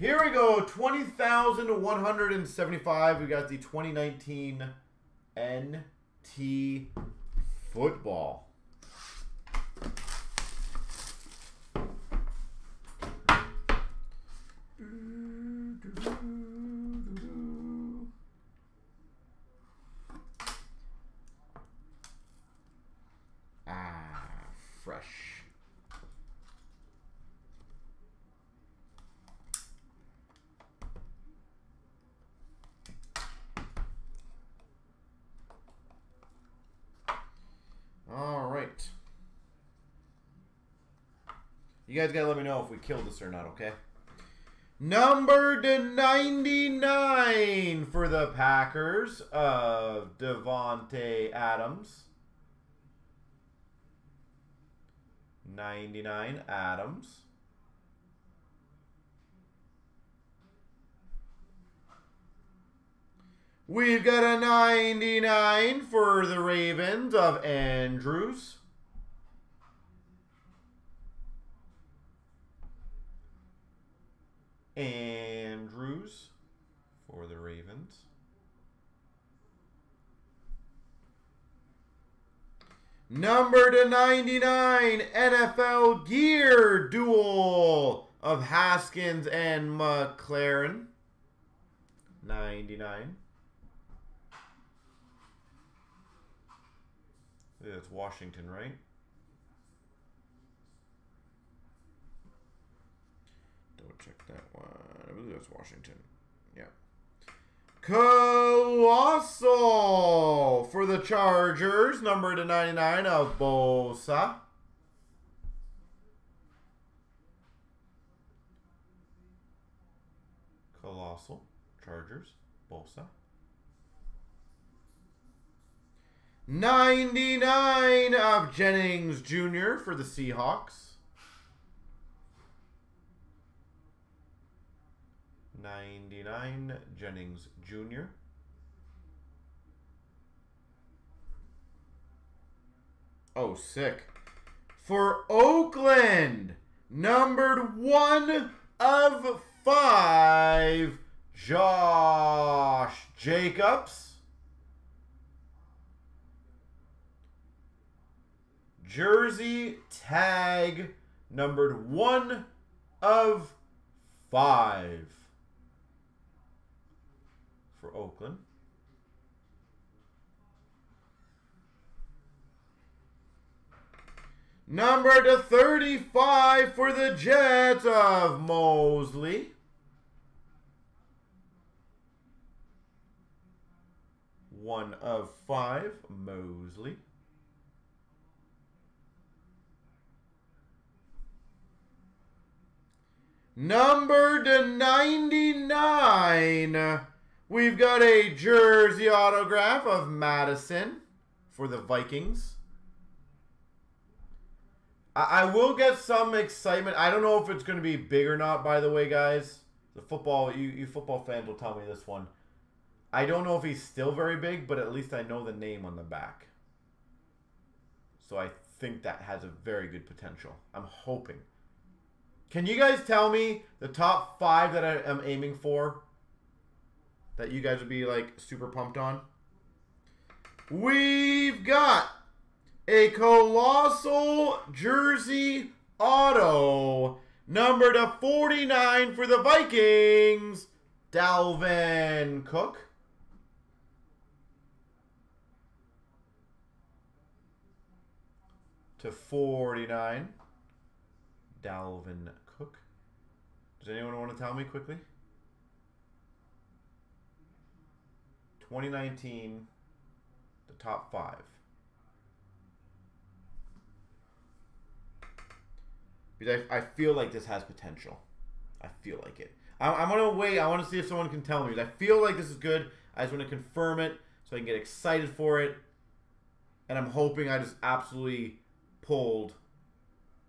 Here we go. 20,175. We got the 2019 NT football. Ah, fresh. All right. You guys gotta let me know if we killed this or not, okay? Number to 99 for the Packers of Davante Adams. 99 Adams. We've got a 99 for the Ravens of Andrews. Andrews for the Ravens. Number to 99 NFL Gear Duel of Haskins and McLaurin. 99. That's Washington, right? Check that one. I believe that's Washington. Yeah. Colossal for the Chargers, number to 99 of Bosa. Colossal, Chargers, Bosa. 99 of Jennings Jr. for the Seahawks. 99 Jennings Jr. Oh, sick. For Oakland, numbered one of five, Josh Jacobs. Jersey tag numbered one of five for Oakland. Number to 35 for the Jets of Mosley. One of five, Mosley. Number to 99. We've got a jersey autograph of Mattison for the Vikings. I, I will get some excitement. I don't know if it's going to be big or not, by the way, guys. The football, you, you football fans will tell me this one. I don't know if he's still very big, but at least I know the name on the back. So I think that has a very good potential. I'm hoping. Can you guys tell me the top five that I am aiming for? That you guys would be like super pumped on? We've got a colossal jersey auto number to 49 for the Vikings, Dalvin Cook. To 49. Dalvin Cook. Does anyone want to tell me quickly? 2019, the top five. Because I, I feel like this has potential. I feel like it. I, I'm going to wait. I want to see if someone can tell me. I feel like this is good. I just want to confirm it so I can get excited for it. And I'm hoping I just absolutely pulled,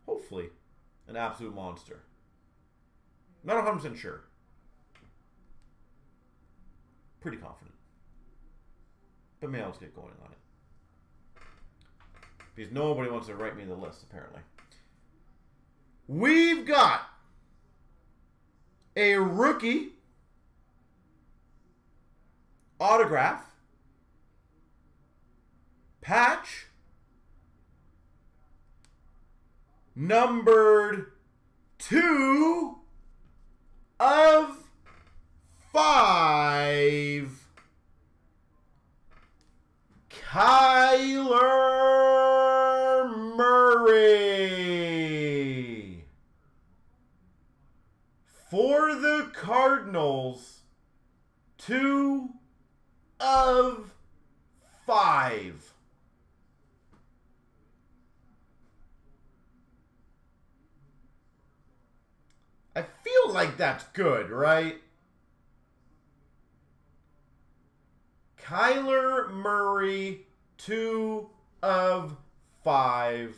hopefully, an absolute monster. Not 100% sure. Pretty confident. But just get going on it. Because nobody wants to write me the list, apparently. We've got a rookie autograph patch numbered two of five. Kyler For the Cardinals, two of five. I feel like that's good, right? Kyler Murray, two of five.